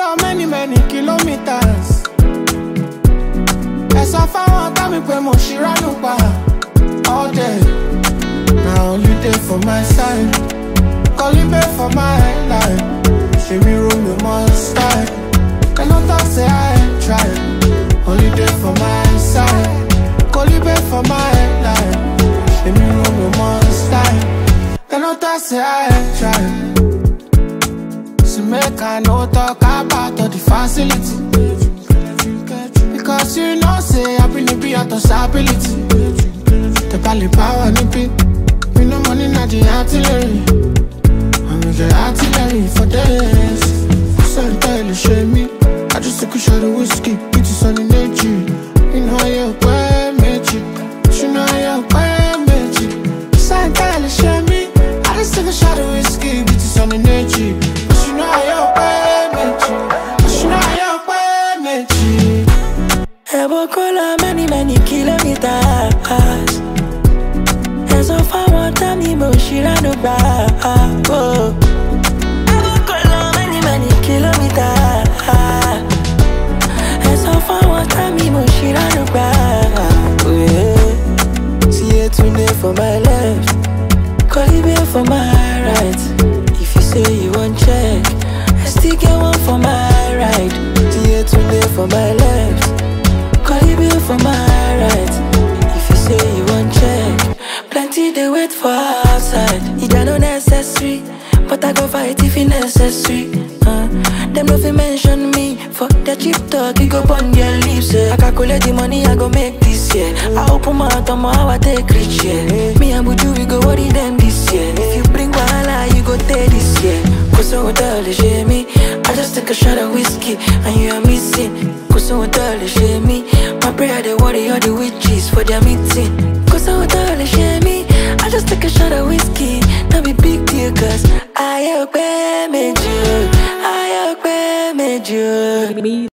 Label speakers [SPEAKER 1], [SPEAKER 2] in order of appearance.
[SPEAKER 1] lọ many many kilometers. ẹ sọ fáwọn ọ̀tá mi pé mo ṣìránù pa all day. na holiday for my side for my life. ṣèmi romeo must die. dem no talk say i try. holiday for my side holiday for my life. ṣèmi romeo must die. dem no talk say i try. So make I no talk about all the facility Because you know say I been be a possibility The bally power nippy We no money na the artillery And we get artillery for days. So tell you shame me I just took a shot of whiskey. It is on the nature You know you're quite magic You know you're quite magic So tell you shame me I just took a shot of whiskey. It is on the nature you know you're quite magic You know you're quite magic
[SPEAKER 2] Ebokola many many kilometers Ẹ̀sọ́ fáwọn tá mi mo ṣíra ló gbà for my right. If you say you want check, I still get one for my right. See Tunde for my left. Caribe for my right. If you say you want check, plenty they wait for outside. It no necessary, but I go fight if it necessary. Uh, them no fi mention me for the cheap talk. You go burn their lips. Yeah. I calculate the money I go make this year. I open my mouth on how I take rich yeah. Kusa udale shemi I just take a shot of whiskey And you are missing. Kusa udale shemi My prayer they worry all the witches for their meeting. Kusa udale shemi I just take a shot of whiskey Now be big deal cause I agree with you I agree with you.